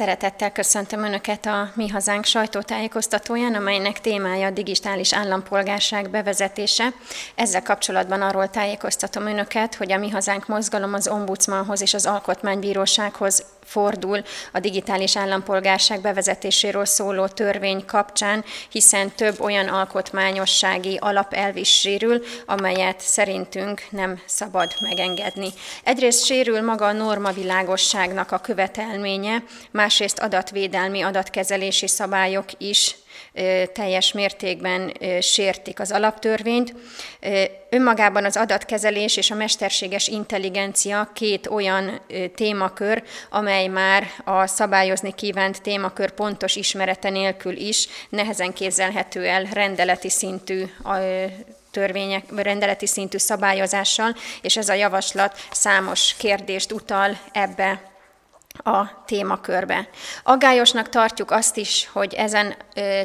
Szeretettel köszöntöm Önöket a Mi Hazánk sajtótájékoztatóján, amelynek témája a digitális állampolgárság bevezetése. Ezzel kapcsolatban arról tájékoztatom Önöket, hogy a Mi Hazánk mozgalom az Ombudsmanhoz és az Alkotmánybírósághoz fordul a digitális állampolgárság bevezetéséről szóló törvény kapcsán, hiszen több olyan alkotmányossági alapelv is sérül, amelyet szerintünk nem szabad megengedni. Egyrészt sérül maga a normavilágosságnak a követelménye, másrészt adatvédelmi, adatkezelési szabályok is teljes mértékben sértik az alaptörvényt. Önmagában az adatkezelés és a mesterséges intelligencia két olyan témakör, amely már a szabályozni kívánt témakör pontos ismerete nélkül is nehezen képzelhető el rendeleti szintű törvények, rendeleti szintű szabályozással, és ez a javaslat számos kérdést utal ebbe a témakörbe. Aggályosnak tartjuk azt is, hogy ezen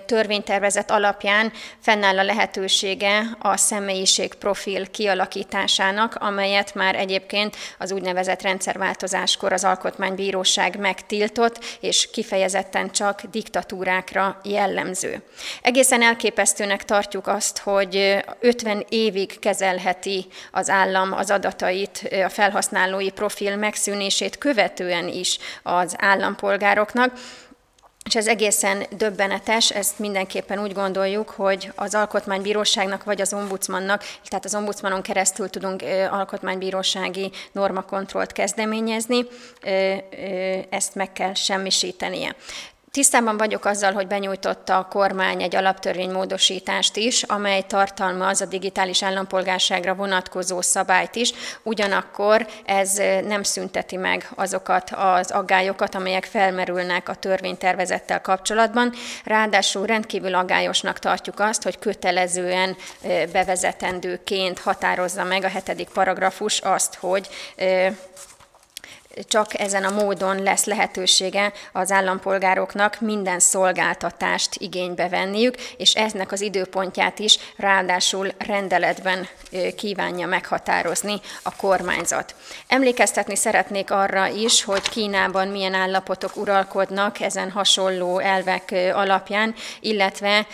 törvénytervezet alapján fennáll a lehetősége a személyiség profil kialakításának, amelyet már egyébként az úgynevezett rendszerváltozáskor az Alkotmánybíróság megtiltott, és kifejezetten csak diktatúrákra jellemző. Egészen elképesztőnek tartjuk azt, hogy 50 évig kezelheti az állam az adatait, a felhasználói profil megszűnését követően is az állampolgároknak. És ez egészen döbbenetes, ezt mindenképpen úgy gondoljuk, hogy az Alkotmánybíróságnak vagy az ombudsmannak, tehát az ombudsmanon keresztül tudunk alkotmánybírósági normakontrollt kezdeményezni, ezt meg kell semmisítenie. Tisztában vagyok azzal, hogy benyújtotta a kormány egy alaptörvénymódosítást is, amely tartalmaz a digitális állampolgárságra vonatkozó szabályt is, ugyanakkor ez nem szünteti meg azokat az aggályokat, amelyek felmerülnek a törvénytervezettel kapcsolatban. Ráadásul rendkívül aggályosnak tartjuk azt, hogy kötelezően bevezetendőként határozza meg a hetedik paragrafus azt, hogy csak ezen a módon lesz lehetősége az állampolgároknak minden szolgáltatást igénybe venniük, és eznek az időpontját is ráadásul rendeletben kívánja meghatározni a kormányzat. Emlékeztetni szeretnék arra is, hogy Kínában milyen állapotok uralkodnak ezen hasonló elvek alapján, illetve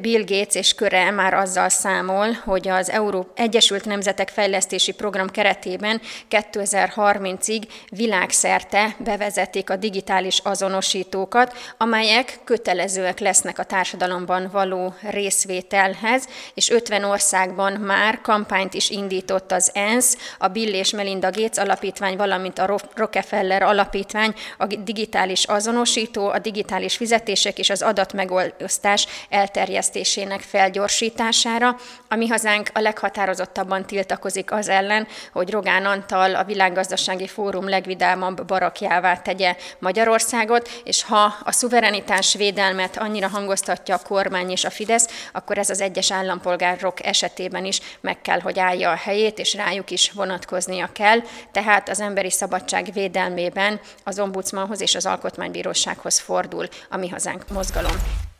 Bill Gates és köre már azzal számol, hogy az Euró Egyesült Nemzetek Fejlesztési Program keretében 2030-ig világszerte bevezetik a digitális azonosítókat, amelyek kötelezőek lesznek a társadalomban való részvételhez, és 50 országban már kampányt is indított az ENSZ, a Bill és Melinda Gates alapítvány, valamint a Rockefeller alapítvány a digitális azonosító, a digitális fizetések és az adatmegosztás elterjesztésének felgyorsítására. A mi hazánk a leghatározottabban tiltakozik az ellen, hogy Rogán Antal, a Világgazdasági Fórum legvidámabb barakjává tegye Magyarországot, és ha a szuverenitás védelmet annyira hangoztatja a kormány és a Fidesz, akkor ez az egyes állampolgárok esetében is meg kell, hogy állja a helyét, és rájuk is vonatkoznia kell. Tehát az emberi szabadság védelmében az ombudsmanhoz és az alkotmánybírósághoz fordul a Mi Hazánk mozgalom.